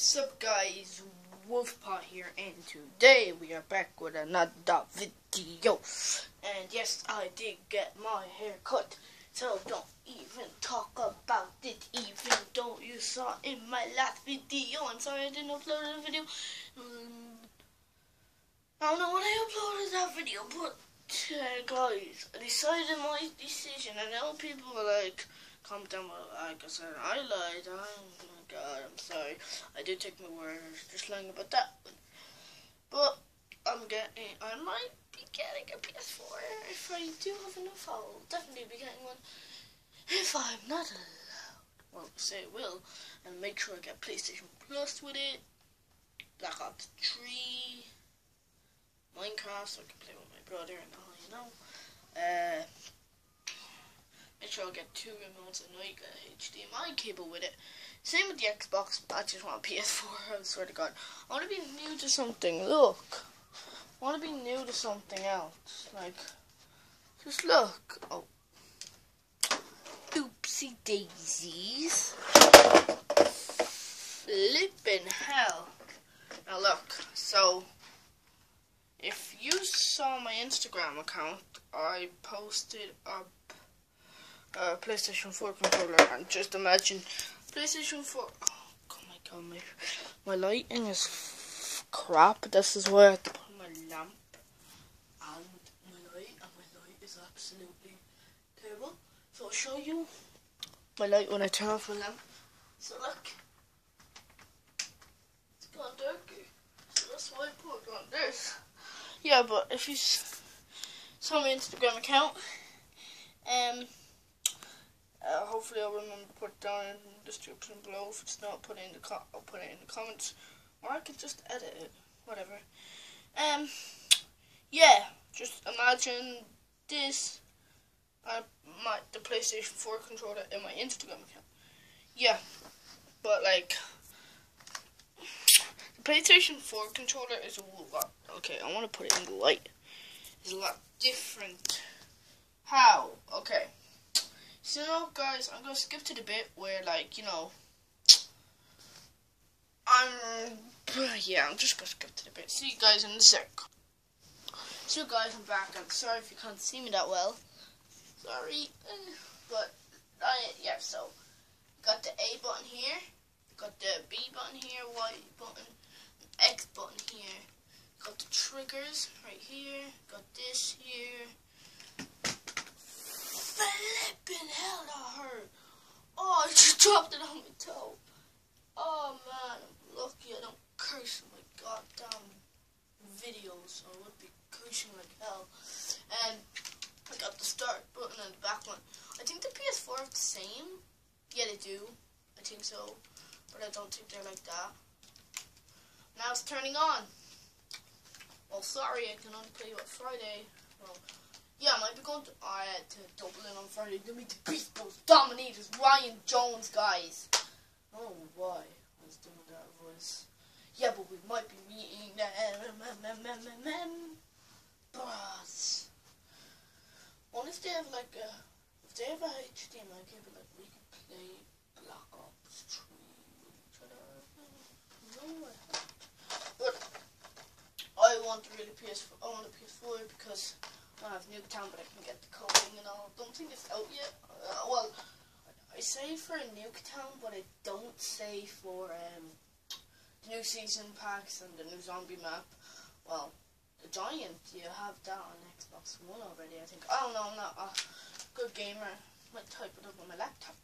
Sup guys, WolfPaw here and today we are back with another video. And yes, I did get my hair cut, so don't even talk about it even though you saw in my last video. I'm sorry I didn't upload the video. Um, I don't know when I uploaded that video, but uh, guys, I decided my decision. I know people are like, comment down below, like I said, I lied. Oh my god, I'm sorry. I did take my word. Just lying about that. But I'm getting, I might be getting a PS4 if I do have enough. I'll definitely be getting one. If I'm not allowed, well, say it will, and make sure I get PlayStation Plus with it. Black Ops 3. Minecraft so I can play with my brother and all, you know. Uh, sure I get two remotes and I get a HDMI cable with it. Same with the Xbox, I just want a PS4, I swear to God. I want to be new to something, look. I want to be new to something else. Like, just look. Oh. Oopsie daisies. Flippin' hell. Now look, so if you saw my Instagram account, I posted up a PlayStation 4 controller and just imagine PlayStation 4. Oh, my god, my, my lighting is crap. This is why I have to put my lamp and my light, and my light is absolutely terrible. So I'll show you my light when I turn off my lamp. So look, it's gone darker. So that's why I put it on this. Yeah, but if you saw my Instagram account, um, uh, hopefully I'll remember to put it down in the description below. If it's not, put it in the I'll put it in the comments, or I could just edit it, whatever. Um, yeah, just imagine this. I my the PlayStation 4 controller in my Instagram account. Yeah, but like the PlayStation 4 controller is a lot. Okay, I want to put it in the light. It's a lot different. How? Okay. So, guys, I'm gonna skip to the bit where, like, you know, I'm. Yeah, I'm just gonna skip to the bit. See you guys in a sec. So, guys, I'm back. I'm sorry if you can't see me that well. Sorry, eh, but I yeah. So, got the A button here, got the B button here, Y button, X button here. Got the triggers right here. Got this here. Flipping hell, that hurt. Oh, I just dropped it on my toe. Oh man, I'm lucky I don't curse in my goddamn videos. I would be cursing like hell. And I got the start button and the back one. I think the PS4 are the same. Yeah, they do. I think so. But I don't think they're like that. Now it's turning on. Well, sorry, I can only play you on Friday. Well, yeah, I might be going to, had to Dublin on Friday to meet the Beast Boys Dominators, Ryan Jones, guys. Oh, why I was doing that voice. Yeah, but we might be meeting them. But, what if they have like a, if they have a HDMI cable, like we can play Black Ops 3 with each other. No, I But, I want the really PS4. I want a PS4 because I have Nuketown, but I can get the coding and all. Don't think it's out yet. Uh, well, I say for Nuketown, but I don't say for um, the new season packs and the new zombie map. Well, the Giant, you have that on Xbox One already. I think. Oh, don't. I'm not a good gamer. Might type it up on my laptop.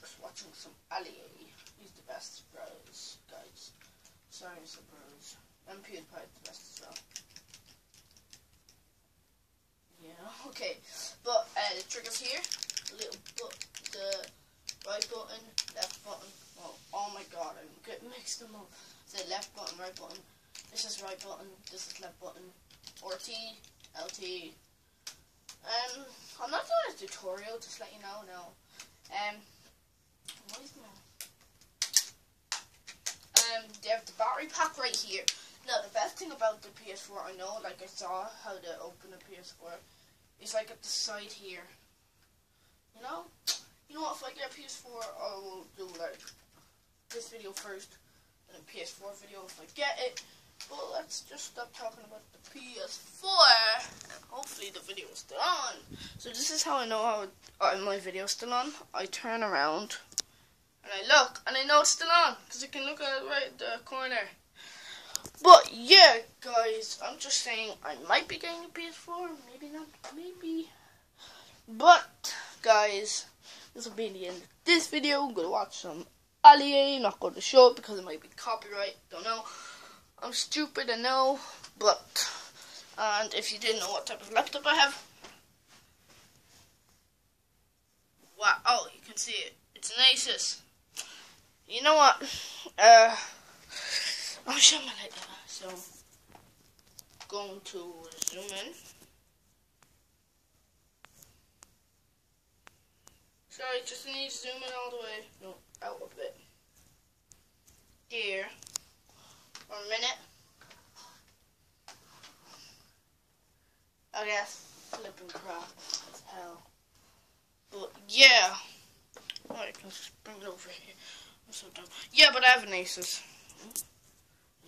Just watching some Ali. He's the best bros, guys. Sorry, some bros. And is the best as well. Okay. But uh, the triggers here, little but the right button, left button. Oh, oh my god, I'm getting mixed them up. The left button, right button. This is right button. This is left button. RT, LT. Um, I'm not doing a tutorial. Just let you know now. Um? Um, they have the battery pack right here. Now, the best thing about the PS4, I know, like I saw how to open a PS4, is like at the side here. You know? You know what, if I get a PS4, I will do like this video first, in a PS4 video if I get it. But let's just stop talking about the PS4. And hopefully the video is still on. So this is how I know how uh, my video is still on. I turn around and I look and I know it's still on because I can look at right the corner. But yeah, guys, I'm just saying I might be getting a PS4, maybe not, maybe. But guys, this will be the end of this video. I'm gonna watch some Ali-A. Not going to show it because it might be copyright. Don't know. I'm stupid, I know, but and if you didn't know what type of laptop I have, wow, oh, you can see it. It's an Asus. You know what? Uh, I'll show my light So, going to zoom in. Sorry, just need to zoom in all the way. No, out a bit. Here. For a minute. I guess flipping crap as hell. But yeah. I can just bring it over here. I'm so dumb. Yeah, but I have an Asus.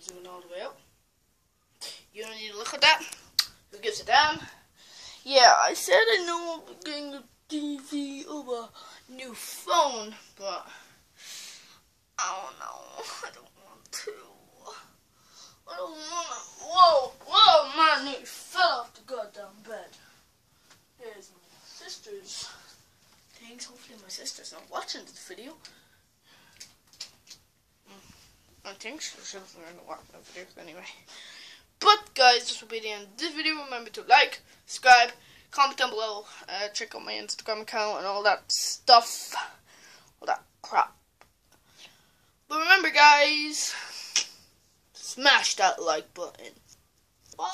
Zoom it all the way up. You don't need to look at that. Who gives a damn? Yeah, I said I know I'm getting a TV of a new phone, but I don't know. I don't want to. I don't want to. Whoa, whoa, my knee fell off the goddamn bed. Here's my sister's things. Hopefully my sister's not watching this video. I think she's to watch the videos anyway. But guys, this will be the end of this video. Remember to like, subscribe, comment down below, uh, check out my Instagram account and all that stuff, all that crap. But remember guys, smash that like button. Bye!